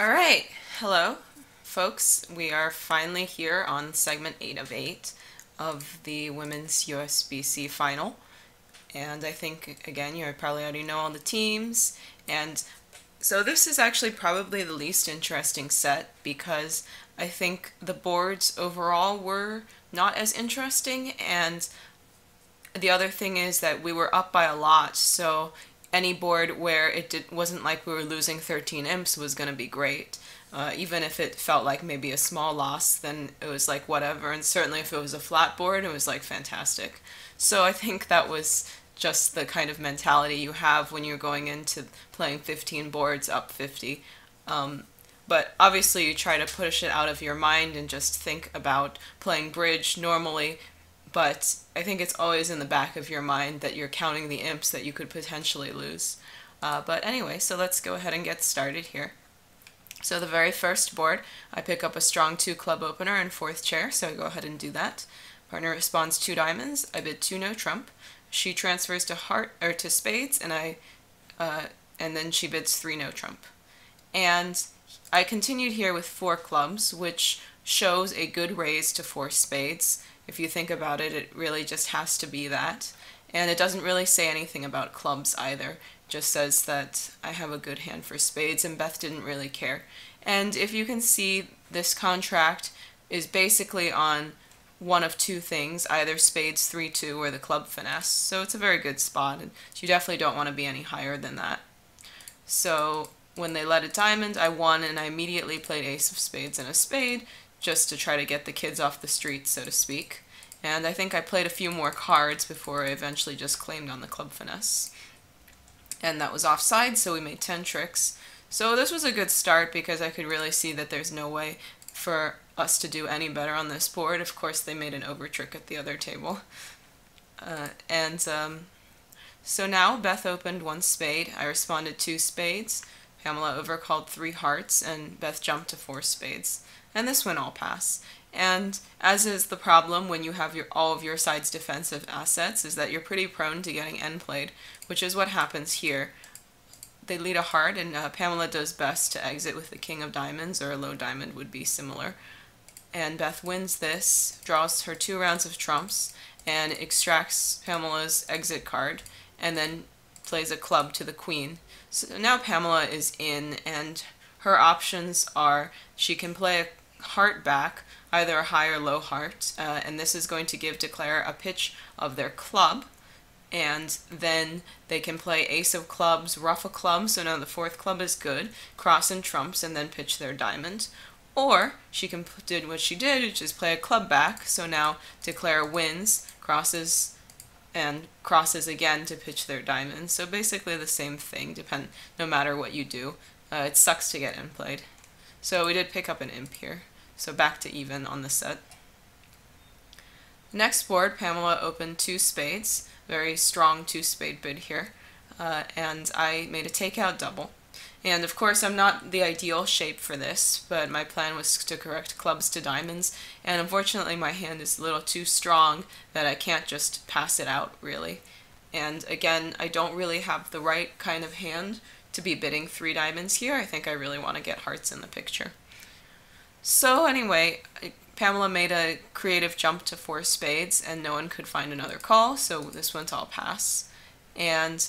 All right, hello, folks. We are finally here on segment 8 of 8 of the Women's USBC final. And I think, again, you probably already know all the teams. And so this is actually probably the least interesting set because I think the boards overall were not as interesting. And the other thing is that we were up by a lot. So any board where it did, wasn't like we were losing 13 imps was going to be great. Uh, even if it felt like maybe a small loss, then it was like whatever. And certainly if it was a flat board, it was like fantastic. So I think that was just the kind of mentality you have when you're going into playing 15 boards up 50. Um, but obviously you try to push it out of your mind and just think about playing bridge normally but I think it's always in the back of your mind that you're counting the imps that you could potentially lose. Uh, but anyway, so let's go ahead and get started here. So the very first board, I pick up a strong 2 club opener and fourth chair, so I go ahead and do that. Partner responds 2 diamonds, I bid 2 no trump. She transfers to heart or to spades, and I uh, and then she bids 3 no trump. And I continued here with 4 clubs, which shows a good raise to 4 spades if you think about it, it really just has to be that. And it doesn't really say anything about clubs either. It just says that I have a good hand for spades, and Beth didn't really care. And if you can see, this contract is basically on one of two things, either spades 3-2 or the club finesse. So it's a very good spot, and you definitely don't want to be any higher than that. So when they led a diamond, I won, and I immediately played ace of spades and a spade, just to try to get the kids off the streets, so to speak. And I think I played a few more cards before I eventually just claimed on the club finesse. And that was offside, so we made 10 tricks. So this was a good start because I could really see that there's no way for us to do any better on this board. Of course, they made an over trick at the other table. Uh, and um, so now Beth opened one spade. I responded two spades. Pamela overcalled three hearts, and Beth jumped to four spades and this one all pass. And as is the problem when you have your all of your side's defensive assets, is that you're pretty prone to getting end played, which is what happens here. They lead a heart, and uh, Pamela does best to exit with the king of diamonds, or a low diamond would be similar. And Beth wins this, draws her two rounds of trumps, and extracts Pamela's exit card, and then plays a club to the queen. So now Pamela is in, and her options are she can play a heart back, either a high or low heart, uh, and this is going to give declare a pitch of their club, and then they can play ace of clubs, ruff a club, so now the fourth club is good, cross and trumps, and then pitch their diamond. Or she can did what she did, which is play a club back, so now declare wins, crosses, and crosses again to pitch their diamonds. So basically the same thing, depend no matter what you do. Uh, it sucks to get end played. So we did pick up an imp here. So back to even on the set. Next board, Pamela opened two spades. Very strong two spade bid here. Uh, and I made a takeout double. And of course, I'm not the ideal shape for this, but my plan was to correct clubs to diamonds, and unfortunately my hand is a little too strong that I can't just pass it out, really. And again, I don't really have the right kind of hand to be bidding three diamonds here. I think I really want to get hearts in the picture. So anyway, Pamela made a creative jump to four spades and no one could find another call, so this one's all pass. And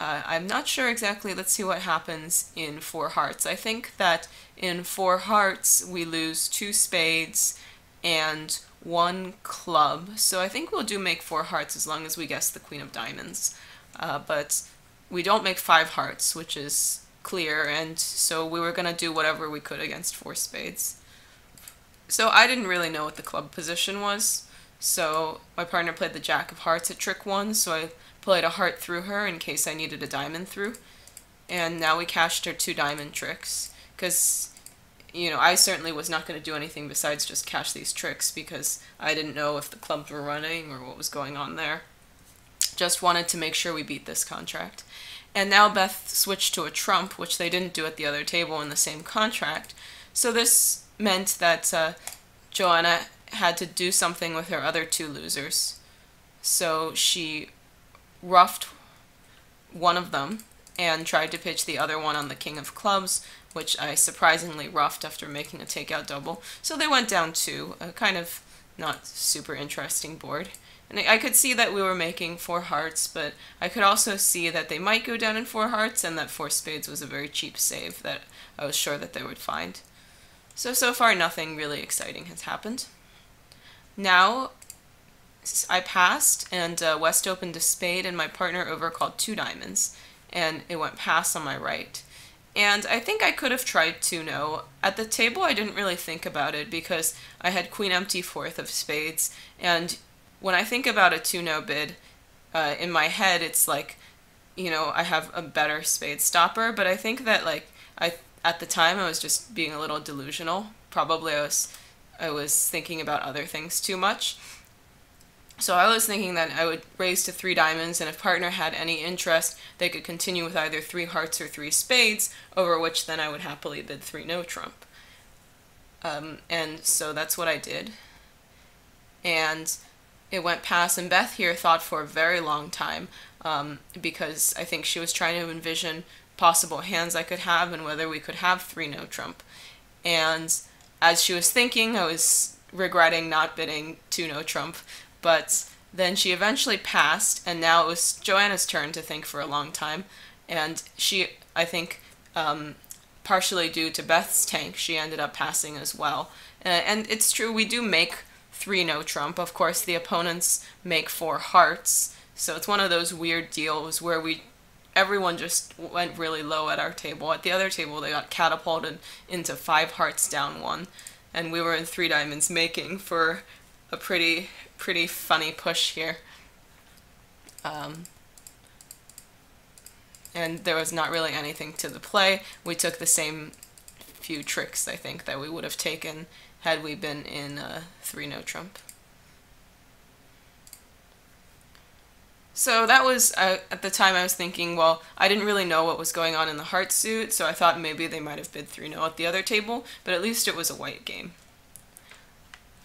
uh, I'm not sure exactly, let's see what happens in four hearts. I think that in four hearts we lose two spades and one club, so I think we'll do make four hearts as long as we guess the queen of diamonds. Uh, but we don't make five hearts, which is clear, and so we were going to do whatever we could against four spades. So I didn't really know what the club position was, so my partner played the jack of hearts at trick one, so I played a heart through her in case I needed a diamond through. And now we cashed her two diamond tricks, because, you know, I certainly was not going to do anything besides just cash these tricks, because I didn't know if the clubs were running or what was going on there. Just wanted to make sure we beat this contract. And now Beth switched to a trump, which they didn't do at the other table in the same contract. So this meant that uh, Joanna had to do something with her other two losers. So she ruffed one of them and tried to pitch the other one on the king of clubs, which I surprisingly ruffed after making a takeout double. So they went down two, a kind of not super interesting board. And I could see that we were making four hearts, but I could also see that they might go down in four hearts and that four spades was a very cheap save that I was sure that they would find. So, so far nothing really exciting has happened. Now, I passed and uh, West opened a spade and my partner over called two diamonds and it went pass on my right. And I think I could have tried 2-no. At the table I didn't really think about it because I had queen empty fourth of spades and when I think about a 2-no bid, uh, in my head it's like, you know, I have a better spade stopper, but I think that like I at the time I was just being a little delusional. Probably I was I was thinking about other things too much. So I was thinking that I would raise to three diamonds, and if partner had any interest, they could continue with either three hearts or three spades, over which then I would happily bid three no trump. Um, and so that's what I did. And it went past, and Beth here thought for a very long time um, because I think she was trying to envision possible hands I could have and whether we could have three no trump. And as she was thinking, I was regretting not bidding two no trump, but then she eventually passed, and now it was Joanna's turn to think for a long time, and she, I think, um, partially due to Beth's tank, she ended up passing as well. Uh, and it's true, we do make three no trump. Of course, the opponents make four hearts. So it's one of those weird deals where we everyone just went really low at our table. At the other table, they got catapulted into five hearts down one, and we were in three diamonds making for a pretty pretty funny push here. Um, and there was not really anything to the play. We took the same few tricks, I think, that we would have taken had we been in uh, 3 no trump. So that was, uh, at the time I was thinking, well, I didn't really know what was going on in the heart suit, so I thought maybe they might have bid 3 no at the other table, but at least it was a white game.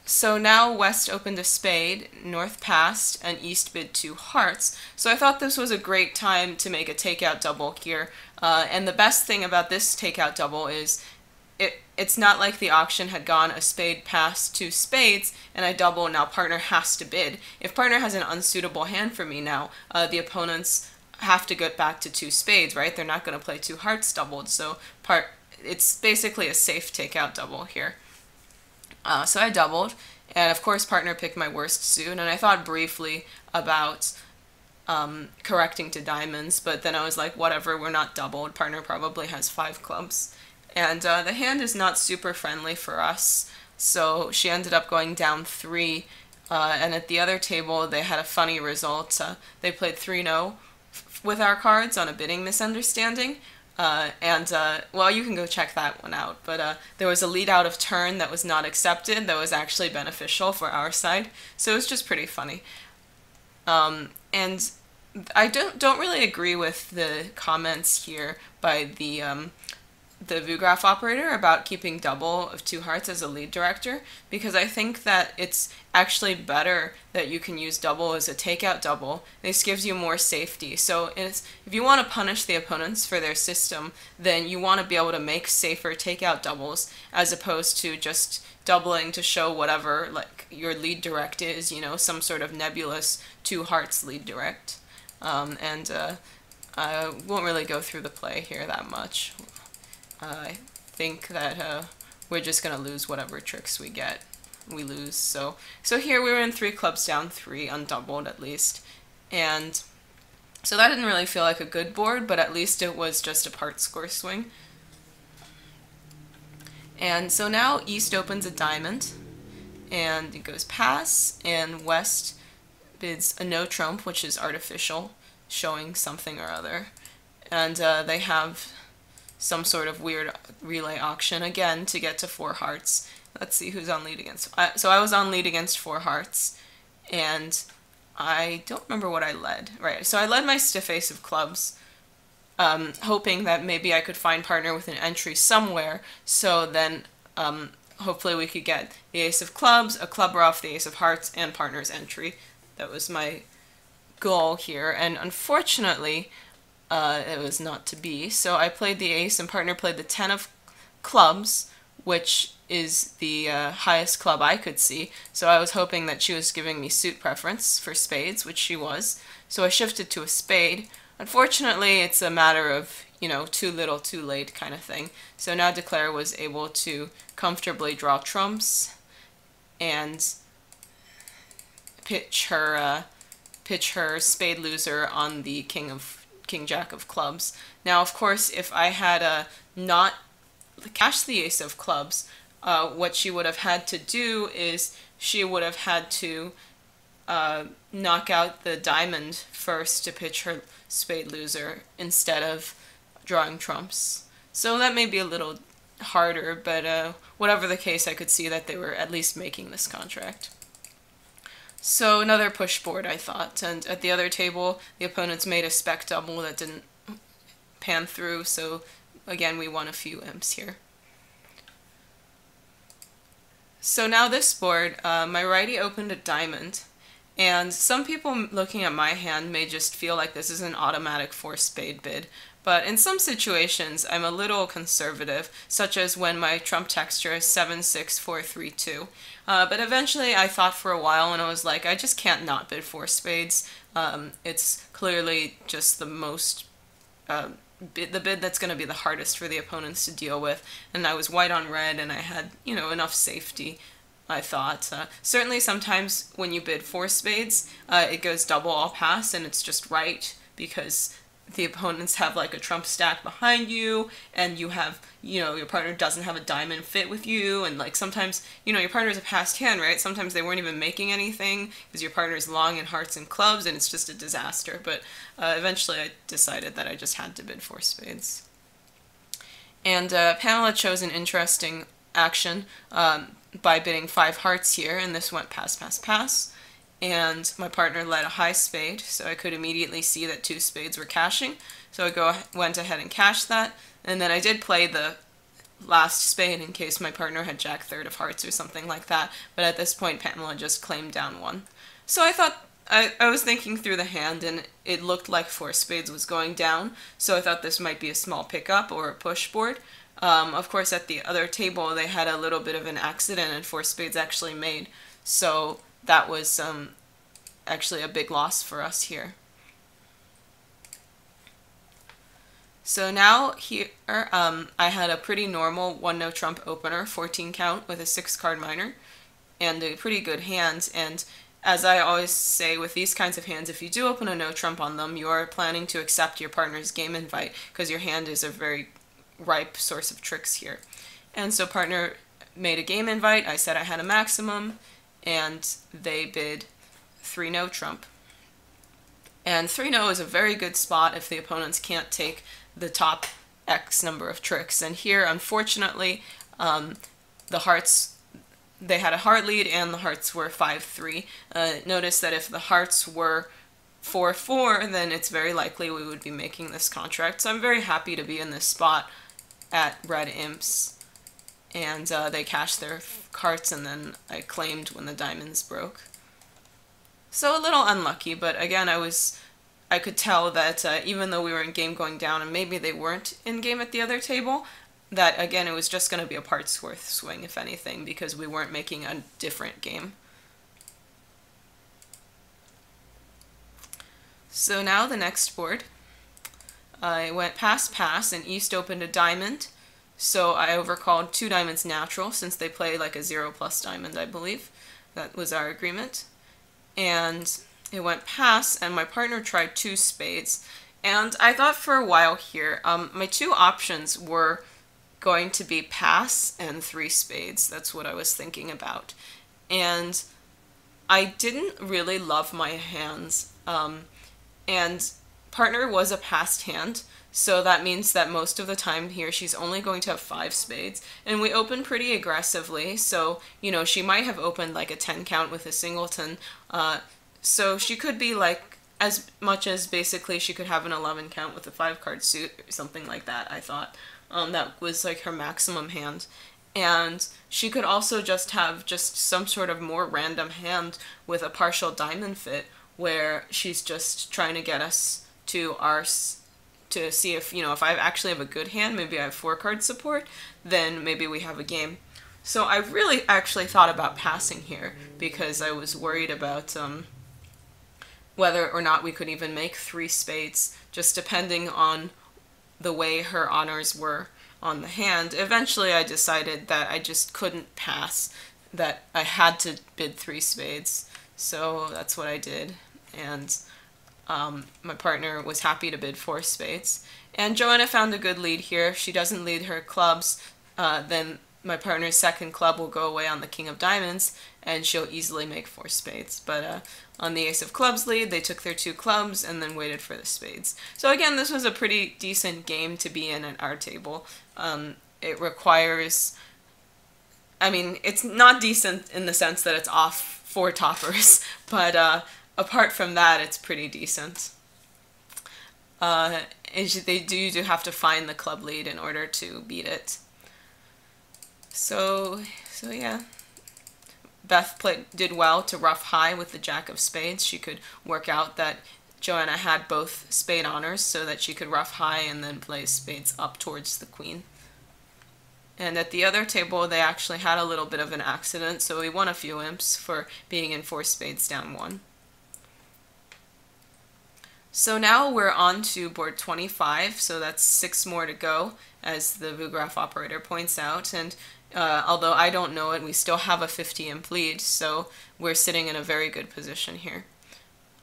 So now West opened a spade, North passed, and East bid two hearts. So I thought this was a great time to make a takeout double here. Uh, and the best thing about this takeout double is it it's not like the auction had gone a spade past two spades and I double now partner has to bid. If partner has an unsuitable hand for me now, uh, the opponents have to get back to two spades, right? They're not going to play two hearts doubled, so part it's basically a safe takeout double here. Uh, so I doubled, and of course partner picked my worst suit, and I thought briefly about um, correcting to diamonds, but then I was like, whatever, we're not doubled. Partner probably has five clubs. And uh, the hand is not super friendly for us, so she ended up going down three. Uh, and at the other table, they had a funny result. Uh, they played 3 0 with our cards on a bidding misunderstanding. Uh, and, uh, well, you can go check that one out. But uh, there was a lead out of turn that was not accepted that was actually beneficial for our side. So it was just pretty funny. Um, and I don't, don't really agree with the comments here by the um, the VuGraph operator about keeping double of two hearts as a lead director because I think that it's actually better that you can use double as a takeout double. This gives you more safety. So if you want to punish the opponents for their system, then you want to be able to make safer takeout doubles as opposed to just doubling to show whatever like your lead direct is, you know, some sort of nebulous two hearts lead direct. Um, and uh, I won't really go through the play here that much. I think that uh, we're just going to lose whatever tricks we get. We lose. So, so here we were in three clubs down, three undoubled at least. And so that didn't really feel like a good board, but at least it was just a part score swing. And so now East opens a diamond, and it goes pass, and West bids a no trump, which is artificial, showing something or other. And uh, they have some sort of weird relay auction again to get to four hearts. Let's see who's on lead against. so I was on lead against four hearts, and I don't remember what I led. Right, so I led my stiff ace of clubs, um, hoping that maybe I could find partner with an entry somewhere. So then, um, hopefully, we could get the ace of clubs, a club off, the ace of hearts, and partner's entry. That was my goal here, and unfortunately, uh, it was not to be. So I played the ace and partner played the ten of clubs, which is the uh, highest club I could see. So I was hoping that she was giving me suit preference for spades, which she was. So I shifted to a spade. Unfortunately, it's a matter of, you know, too little, too late kind of thing. So now Declare was able to comfortably draw trumps and pitch her uh, pitch her spade loser on the king of king jack of clubs. Now, of course, if I had uh, not cashed the ace of clubs, uh, what she would have had to do is she would have had to uh, knock out the diamond first to pitch her spade loser instead of drawing trumps. So that may be a little harder, but uh, whatever the case, I could see that they were at least making this contract. So another push board, I thought, and at the other table, the opponents made a spec double that didn't pan through, so again, we won a few imps here. So now this board, uh, my righty opened a diamond, and some people looking at my hand may just feel like this is an automatic four spade bid, but in some situations, I'm a little conservative, such as when my trump texture is 76432. Uh, but eventually I thought for a while and I was like, I just can't not bid four spades. Um, it's clearly just the most, uh, bid, the bid that's going to be the hardest for the opponents to deal with. And I was white on red and I had, you know, enough safety. I thought. Uh, certainly sometimes when you bid four spades, uh, it goes double all pass and it's just right because the opponents have like a trump stack behind you and you have you know your partner doesn't have a diamond fit with you and like sometimes you know your partner is a passed hand right? Sometimes they weren't even making anything because your partner is long in hearts and clubs and it's just a disaster. But uh, eventually i decided that i just had to bid four spades. And uh, pamela chose an interesting action um, by bidding five hearts here and this went pass pass pass and my partner led a high spade, so I could immediately see that two spades were cashing. So I go went ahead and cashed that, and then I did play the last spade in case my partner had jack third of hearts or something like that. But at this point, Pamela just claimed down one. So I thought I, I was thinking through the hand, and it looked like four spades was going down. So I thought this might be a small pickup or a push board. Um, of course, at the other table, they had a little bit of an accident, and four spades actually made. So that was um, actually a big loss for us here. So now here um, I had a pretty normal one no trump opener, 14 count with a six card minor, and a pretty good hand. And as I always say with these kinds of hands, if you do open a no trump on them, you are planning to accept your partner's game invite because your hand is a very ripe source of tricks here. And so partner made a game invite. I said I had a maximum and they bid 3 no trump. And 3 no is a very good spot if the opponents can't take the top X number of tricks. And here, unfortunately, um, the hearts, they had a heart lead and the hearts were 5-3. Uh, notice that if the hearts were 4-4, then it's very likely we would be making this contract. So I'm very happy to be in this spot at Red Imps and uh, they cashed their carts and then I claimed when the diamonds broke. So a little unlucky, but again, I was, I could tell that uh, even though we were in game going down and maybe they weren't in game at the other table, that again, it was just going to be a parts worth swing, if anything, because we weren't making a different game. So now the next board. I went pass pass and East opened a diamond so I overcalled two diamonds natural since they play like a zero plus diamond, I believe. That was our agreement. And it went pass, and my partner tried two spades. And I thought for a while here, um, my two options were going to be pass and three spades. That's what I was thinking about. And I didn't really love my hands. Um, and partner was a passed hand, so that means that most of the time here she's only going to have five spades. And we open pretty aggressively, so, you know, she might have opened like a 10 count with a singleton. Uh, so she could be like as much as basically she could have an 11 count with a 5 card suit or something like that, I thought. Um, that was like her maximum hand. And she could also just have just some sort of more random hand with a partial diamond fit where she's just trying to get us to our to see if you know if I actually have a good hand, maybe I have four card support, then maybe we have a game. So I really actually thought about passing here because I was worried about um, whether or not we could even make three spades, just depending on the way her honors were on the hand. Eventually, I decided that I just couldn't pass, that I had to bid three spades. So that's what I did. And um, my partner was happy to bid four spades. And Joanna found a good lead here. If she doesn't lead her clubs, uh, then my partner's second club will go away on the king of diamonds, and she'll easily make four spades. But uh, on the ace of clubs lead, they took their two clubs and then waited for the spades. So again, this was a pretty decent game to be in at our table. Um, it requires, I mean, it's not decent in the sense that it's off four toppers, but uh, apart from that, it's pretty decent. Uh, they do, do have to find the club lead in order to beat it. So, so yeah. Beth played, did well to ruff high with the Jack of Spades. She could work out that Joanna had both spade honors so that she could ruff high and then play spades up towards the queen. And at the other table, they actually had a little bit of an accident, so we won a few imps for being in four spades down one. So now we're on to board 25, so that's six more to go, as the VuGraph operator points out. And uh, although I don't know it, we still have a 50 imp lead, so we're sitting in a very good position here.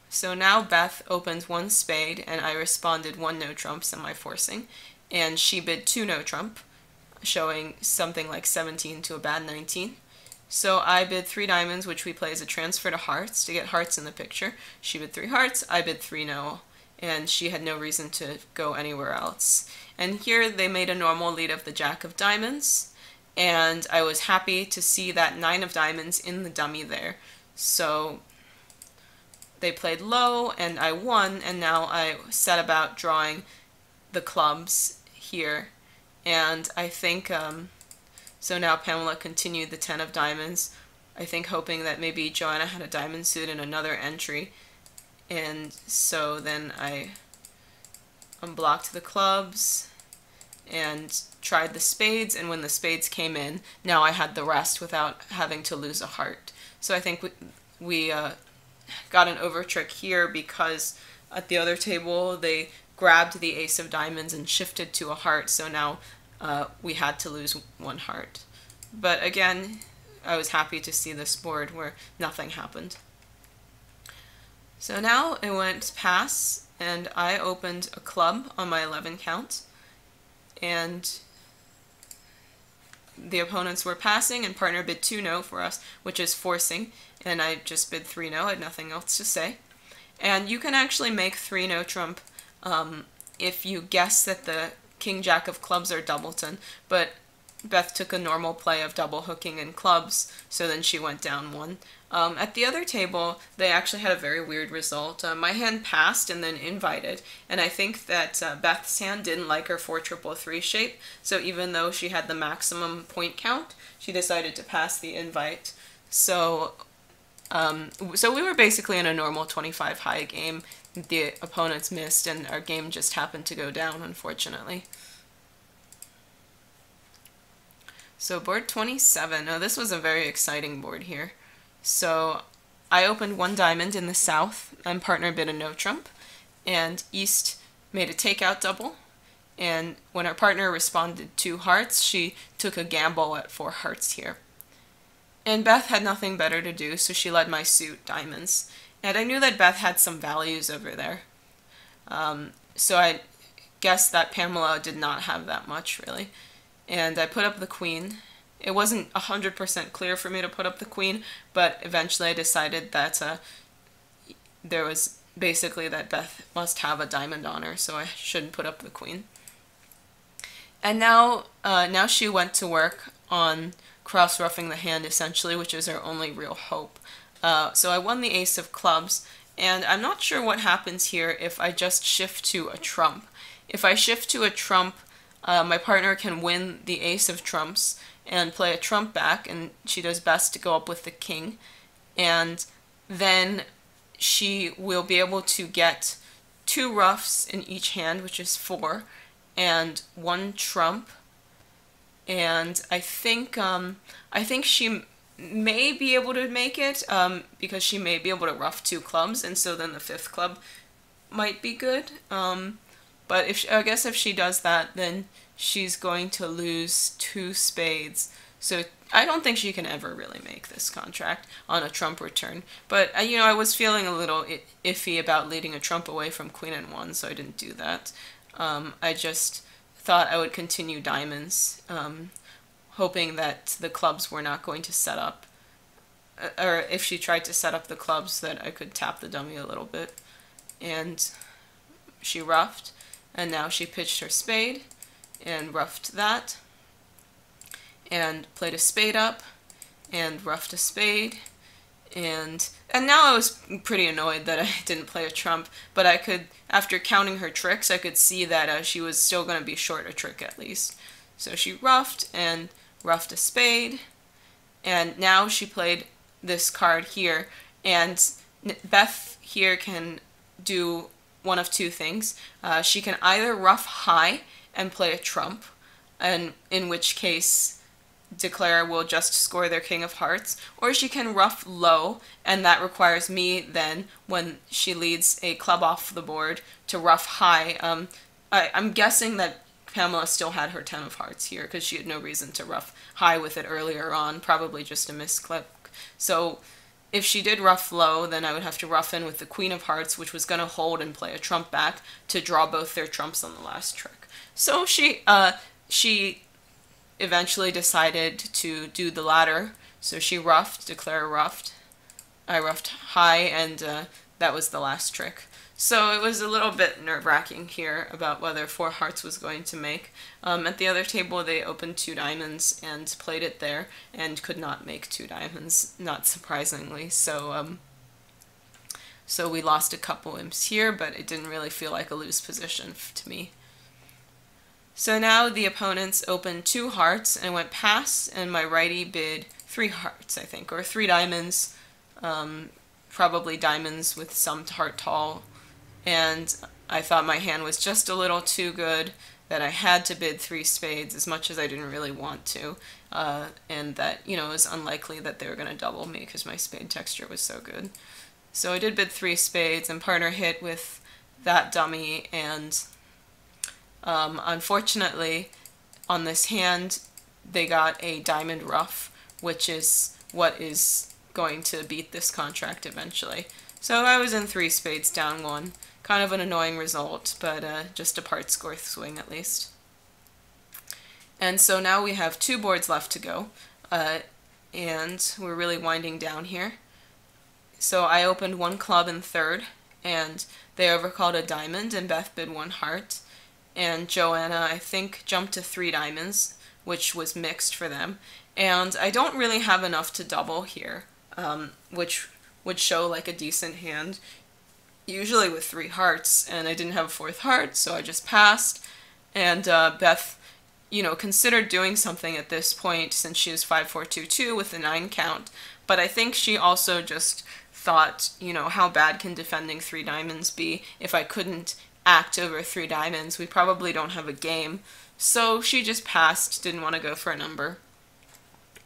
So now Beth opened one spade, and I responded one no trump semi-forcing, and she bid two no trump, showing something like 17 to a bad 19. So I bid three diamonds, which we play as a transfer to hearts to get hearts in the picture. She bid three hearts, I bid three no, and she had no reason to go anywhere else. And here they made a normal lead of the jack of diamonds, and I was happy to see that nine of diamonds in the dummy there. So they played low and I won and now I set about drawing the clubs here and I think um, so now Pamela continued the 10 of diamonds I think hoping that maybe Joanna had a diamond suit in another entry and so then I unblocked the clubs and tried the spades, and when the spades came in, now I had the rest without having to lose a heart. So I think we, we uh, got an over trick here because at the other table they grabbed the ace of diamonds and shifted to a heart, so now uh, we had to lose one heart. But again, I was happy to see this board where nothing happened. So now it went pass, and I opened a club on my 11 count and the opponents were passing and partner bid 2 no for us, which is forcing, and I just bid 3 no, I had nothing else to say. And you can actually make 3 no trump um, if you guess that the king jack of clubs or doubleton, but Beth took a normal play of double hooking and clubs, so then she went down one. Um, at the other table, they actually had a very weird result. Uh, my hand passed and then invited, and I think that uh, Beth's hand didn't like her 4 triple 3 shape, so even though she had the maximum point count, she decided to pass the invite. So, um, so we were basically in a normal 25 high game. The opponents missed, and our game just happened to go down, unfortunately. So board 27, oh, this was a very exciting board here. So I opened one diamond in the south, and partner bid a no trump, and east made a takeout double. And when our partner responded two hearts, she took a gamble at four hearts here. And Beth had nothing better to do, so she led my suit, diamonds. And I knew that Beth had some values over there. Um, so I guessed that Pamela did not have that much, really. And I put up the queen, it wasn't 100% clear for me to put up the queen, but eventually I decided that uh, there was basically that Beth must have a diamond on her, so I shouldn't put up the queen. And now, uh, now she went to work on cross roughing the hand essentially, which is her only real hope. Uh, so I won the ace of clubs, and I'm not sure what happens here if I just shift to a trump. If I shift to a trump, uh, my partner can win the ace of trumps, and play a trump back, and she does best to go up with the king. And then she will be able to get two ruffs in each hand, which is four, and one trump. And I think um, I think she may be able to make it um, because she may be able to ruff two clubs, and so then the fifth club might be good. Um, but if she, I guess if she does that, then she's going to lose two spades. So I don't think she can ever really make this contract on a trump return. But uh, you know, I was feeling a little iffy about leading a trump away from queen and one, so I didn't do that. Um, I just thought I would continue diamonds, um, hoping that the clubs were not going to set up, uh, or if she tried to set up the clubs, that I could tap the dummy a little bit. And she ruffed, and now she pitched her spade and ruffed that and played a spade up and ruffed a spade and and now I was pretty annoyed that I didn't play a trump, but I could after counting her tricks, I could see that uh, she was still going to be short a trick at least. So she ruffed and ruffed a spade, and now she played this card here, and Beth here can do one of two things. Uh, she can either ruff high and play a trump, and in which case declare will just score their king of hearts, or she can ruff low, and that requires me then, when she leads a club off the board, to ruff high. Um, I, I'm guessing that Pamela still had her ten of hearts here, because she had no reason to ruff high with it earlier on, probably just a misclick. So if she did ruff low, then I would have to ruff in with the queen of hearts, which was going to hold and play a trump back to draw both their trumps on the last trick. So she, uh, she eventually decided to do the latter. So she ruffed, declare ruffed. I ruffed high, and uh, that was the last trick. So it was a little bit nerve wracking here about whether Four Hearts was going to make. Um, at the other table, they opened two diamonds and played it there and could not make two diamonds, not surprisingly. So, um, so we lost a couple imps here, but it didn't really feel like a loose position to me. So now the opponents opened two hearts and went pass, and my righty bid three hearts, I think, or three diamonds, um, probably diamonds with some heart tall. And I thought my hand was just a little too good, that I had to bid three spades as much as I didn't really want to, uh, and that, you know, it was unlikely that they were going to double me because my spade texture was so good. So I did bid three spades, and partner hit with that dummy, and um, unfortunately, on this hand, they got a diamond ruff, which is what is going to beat this contract eventually. So I was in three spades down one. Kind of an annoying result, but uh, just a part score swing at least. And so now we have two boards left to go, uh, and we're really winding down here. So I opened one club in third, and they overcalled a diamond, and Beth bid one heart and Joanna, I think, jumped to three diamonds, which was mixed for them. And I don't really have enough to double here, um, which would show like a decent hand, usually with three hearts, and I didn't have a fourth heart, so I just passed. And uh, Beth, you know, considered doing something at this point since she was 5422 with a 9 count, but I think she also just thought, you know, how bad can defending three diamonds be if I couldn't act over three diamonds. We probably don't have a game. So she just passed, didn't want to go for a number.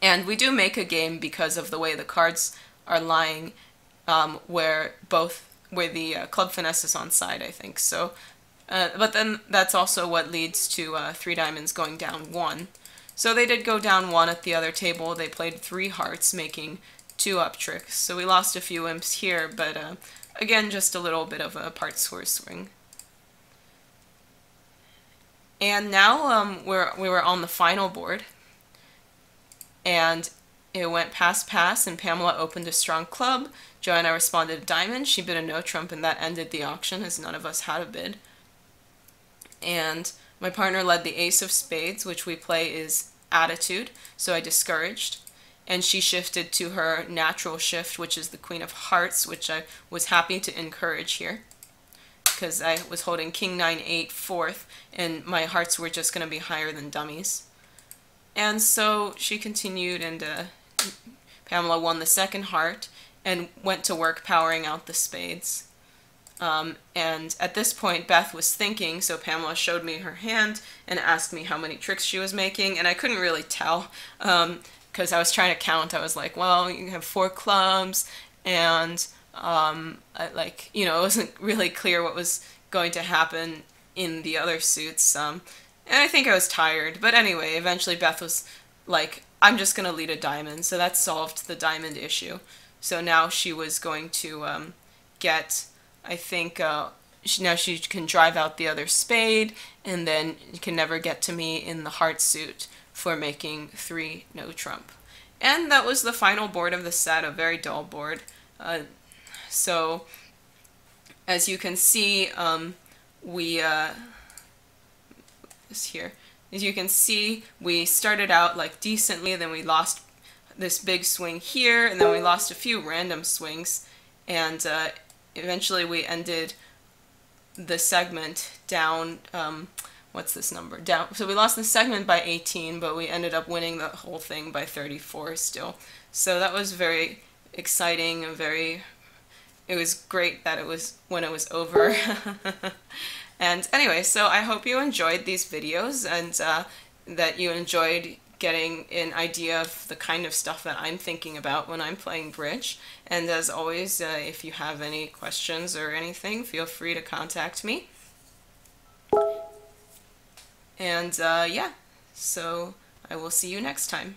And we do make a game because of the way the cards are lying, um, where both where the uh, club finesse is on side, I think. So, uh, but then that's also what leads to uh, three diamonds going down one. So they did go down one at the other table. They played three hearts, making two up tricks. So we lost a few imps here, but uh, again, just a little bit of a part score swing. And now um, we're, we were on the final board, and it went pass pass, and Pamela opened a strong club. Joanna responded a diamond. She bid a no trump, and that ended the auction, as none of us had a bid. And my partner led the ace of spades, which we play is attitude, so I discouraged. And she shifted to her natural shift, which is the queen of hearts, which I was happy to encourage here because I was holding king 9 8 fourth and my hearts were just going to be higher than dummies. And so she continued and uh, Pamela won the second heart and went to work powering out the spades. Um, and at this point, Beth was thinking, so Pamela showed me her hand and asked me how many tricks she was making, and I couldn't really tell because um, I was trying to count. I was like, well, you have four clubs, and um, I, like, you know, it wasn't really clear what was going to happen in the other suits. And I think I was tired, but anyway, eventually Beth was like, I'm just going to lead a diamond, so that solved the diamond issue. So now she was going to um, get I think uh, she, now she can drive out the other spade, and then you can never get to me in the heart suit for making three no trump. And that was the final board of the set, a very dull board. Uh, so, as you can see, um, we, uh, here, as you can see, we started out like decently, then we lost this big swing here, and then we lost a few random swings, and uh, eventually we ended the segment down um, what's this number? Down so we lost the segment by 18 but we ended up winning the whole thing by 34 still. So that was very exciting and very it was great that it was when it was over and anyway so i hope you enjoyed these videos and uh, that you enjoyed getting an idea of the kind of stuff that I'm thinking about when I'm playing bridge. And as always, uh, if you have any questions or anything, feel free to contact me. And uh, yeah, so I will see you next time.